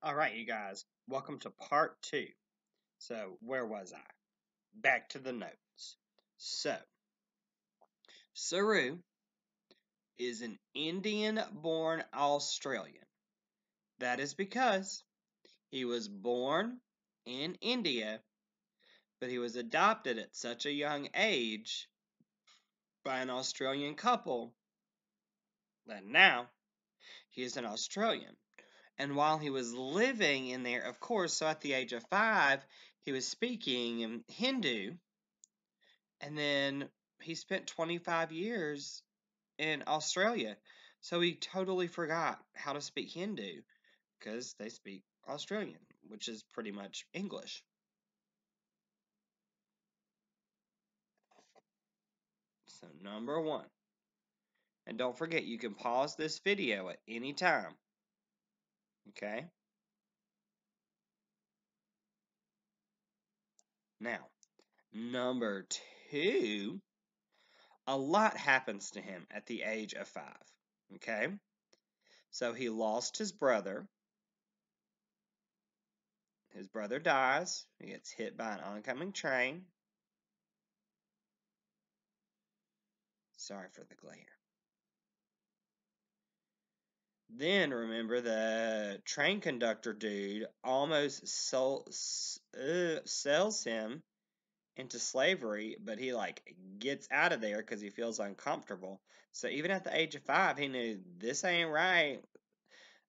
All right, you guys, welcome to part two. So, where was I? Back to the notes. So, Saroo is an Indian born Australian. That is because he was born in India, but he was adopted at such a young age by an Australian couple that now he is an Australian. And while he was living in there, of course, so at the age of five, he was speaking Hindu. And then he spent 25 years in Australia. So he totally forgot how to speak Hindu because they speak Australian, which is pretty much English. So, number one. And don't forget, you can pause this video at any time. Okay? Now, number two, a lot happens to him at the age of five. Okay? So he lost his brother. His brother dies. He gets hit by an oncoming train. Sorry for the glare. Then remember the train conductor dude almost uh, sells him into slavery, but he like gets out of there because he feels uncomfortable. So even at the age of five, he knew this ain't right.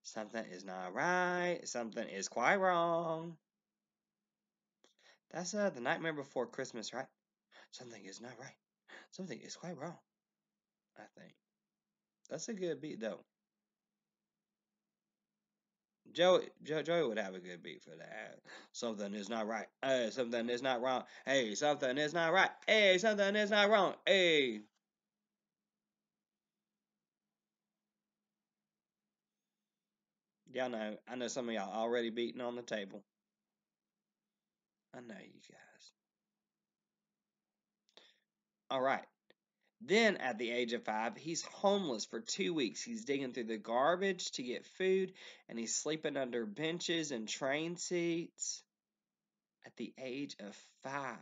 Something is not right. Something is quite wrong. That's uh, the Nightmare Before Christmas, right? Something is not right. Something is quite wrong. I think. That's a good beat, though. Joey, Joey would have a good beat for that. Something is not right. Hey, something is not wrong. Hey, something is not right. Hey, something is not wrong. Hey. Y'all know, I know some of y'all already beating on the table. I know you guys. All right. Then, at the age of five, he's homeless for two weeks. He's digging through the garbage to get food, and he's sleeping under benches and train seats at the age of five.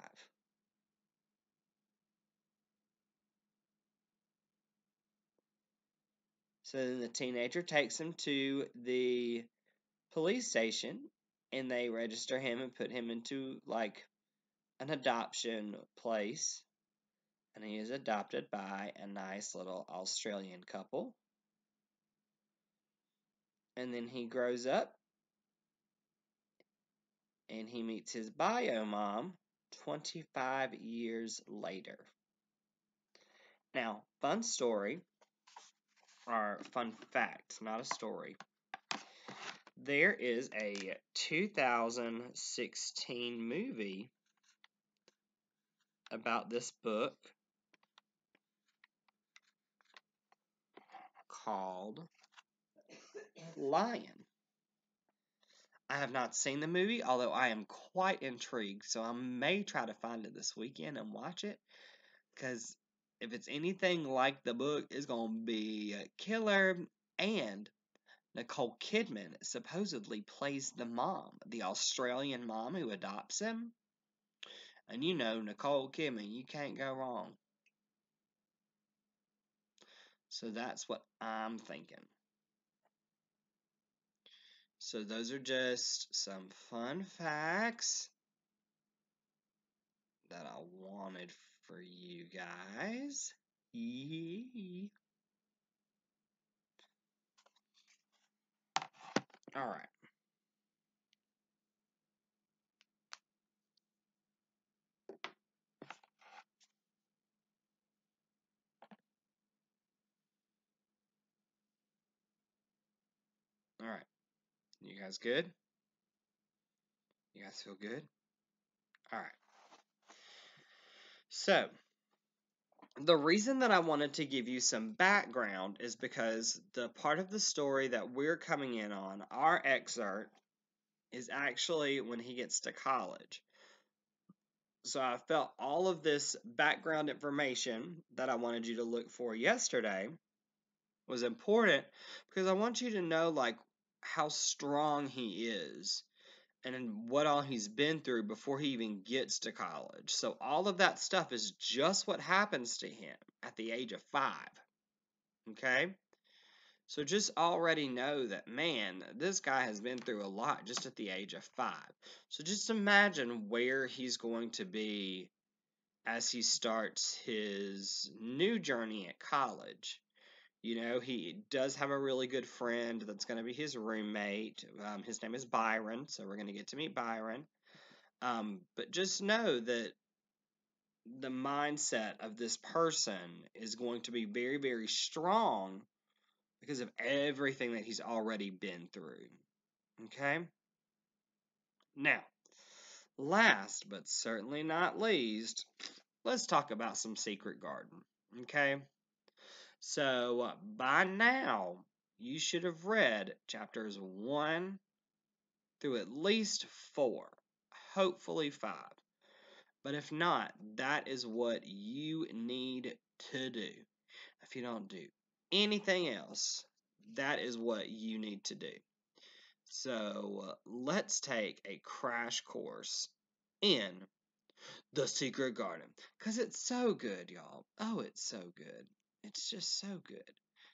So then the teenager takes him to the police station and they register him and put him into like an adoption place and he is adopted by a nice little Australian couple. And then he grows up and he meets his bio mom 25 years later. Now, fun story, or fun fact, not a story. There is a 2016 movie about this book called Lion. I have not seen the movie, although I am quite intrigued, so I may try to find it this weekend and watch it. Because if it's anything like the book, it's going to be a killer. And Nicole Kidman supposedly plays the mom, the Australian mom who adopts him. And you know, Nicole Kidman, you can't go wrong. So that's what I'm thinking. So those are just some fun facts that I wanted for you guys. All right. You guys good? You guys feel good? All right. So, the reason that I wanted to give you some background is because the part of the story that we're coming in on, our excerpt, is actually when he gets to college. So I felt all of this background information that I wanted you to look for yesterday was important because I want you to know like how strong he is and what all he's been through before he even gets to college. So all of that stuff is just what happens to him at the age of five. Okay? So just already know that, man, this guy has been through a lot just at the age of five. So just imagine where he's going to be as he starts his new journey at college. You know, he does have a really good friend that's going to be his roommate. Um, his name is Byron, so we're going to get to meet Byron. Um, but just know that the mindset of this person is going to be very, very strong because of everything that he's already been through. Okay? Now, last but certainly not least, let's talk about some Secret Garden. Okay? So uh, by now, you should have read chapters 1 through at least 4, hopefully 5. But if not, that is what you need to do. If you don't do anything else, that is what you need to do. So uh, let's take a crash course in the Secret Garden because it's so good, y'all. Oh, it's so good. It's just so good.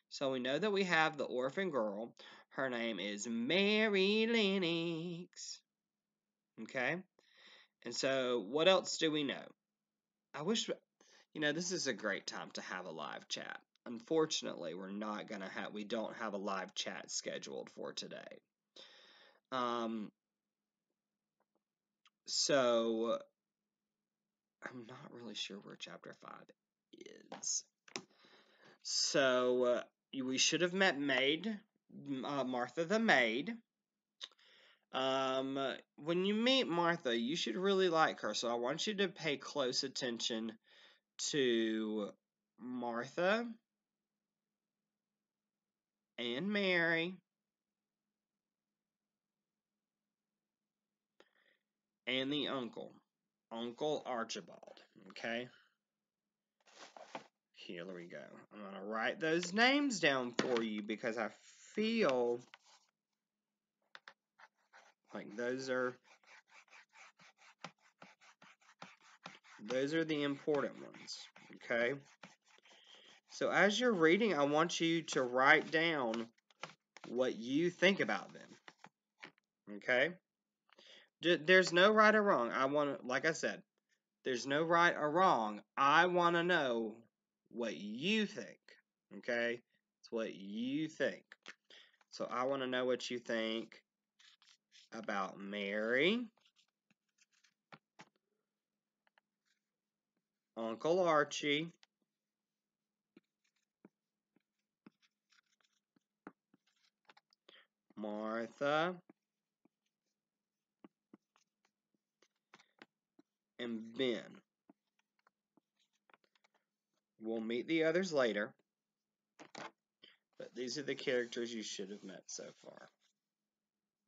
So we know that we have the orphan girl. Her name is Mary Lennox. Okay? And so what else do we know? I wish, you know, this is a great time to have a live chat. Unfortunately, we're not going to have, we don't have a live chat scheduled for today. Um, so I'm not really sure where chapter 5 is. So uh, we should have met Maid, uh, Martha the maid. Um, when you meet Martha, you should really like her. So I want you to pay close attention to Martha and Mary and the uncle, Uncle Archibald. Okay. Here we go. I'm going to write those names down for you because I feel like those are those are the important ones, okay? So as you're reading, I want you to write down what you think about them. Okay? There's no right or wrong. I want like I said, there's no right or wrong. I want to know what you think. Okay? It's what you think. So I want to know what you think about Mary, Uncle Archie, Martha, and Ben. We'll meet the others later. But these are the characters you should have met so far.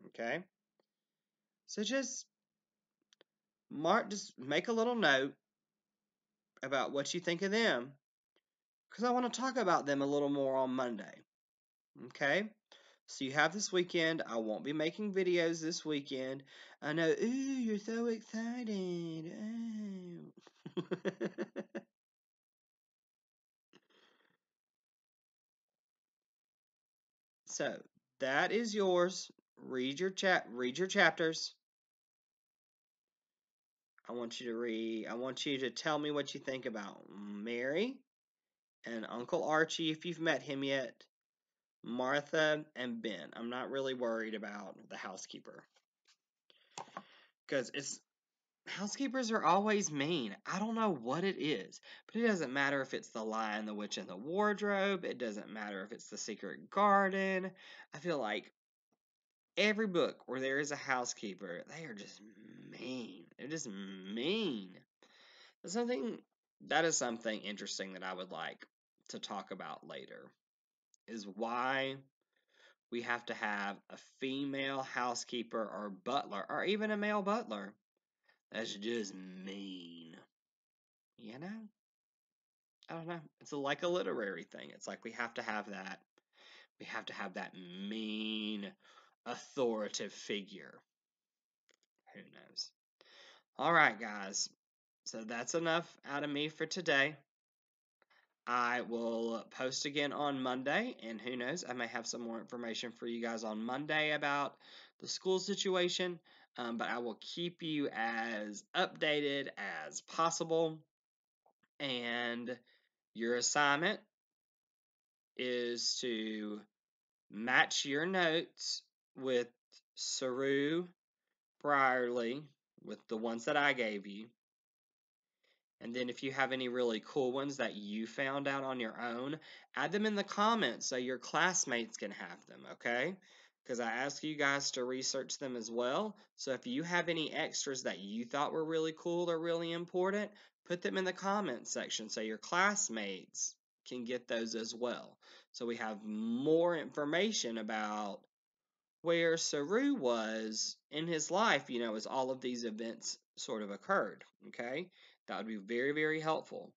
Okay? So just mark just make a little note about what you think of them because I want to talk about them a little more on Monday. Okay? So you have this weekend. I won't be making videos this weekend. I know, ooh, you're so excited. Oh. So that is yours. Read your chat. Read your chapters. I want you to read. I want you to tell me what you think about Mary and Uncle Archie if you've met him yet. Martha and Ben. I'm not really worried about the housekeeper because it's housekeepers are always mean. I don't know what it is, but it doesn't matter if it's the lion, the witch, and the wardrobe. It doesn't matter if it's the secret garden. I feel like every book where there is a housekeeper, they are just mean. They're just mean. something that is something interesting that I would like to talk about later is why we have to have a female housekeeper or butler or even a male butler that's just mean. You know? I don't know. It's like a literary thing. It's like we have to have that. We have to have that mean, authoritative figure. Who knows? All right, guys. So that's enough out of me for today. I will post again on Monday, and who knows, I may have some more information for you guys on Monday about the school situation. Um, but I will keep you as updated as possible. And your assignment is to match your notes with Saroo Brierley, with the ones that I gave you. And then if you have any really cool ones that you found out on your own, add them in the comments so your classmates can have them, okay? Because I asked you guys to research them as well. So if you have any extras that you thought were really cool or really important, put them in the comments section so your classmates can get those as well. So we have more information about where Saroo was in his life, you know, as all of these events sort of occurred, okay? That would be very, very helpful.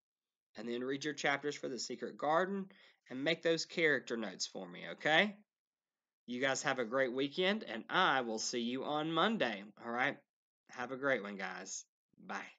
And then read your chapters for the secret garden and make those character notes for me, okay? You guys have a great weekend, and I will see you on Monday, all right? Have a great one, guys. Bye.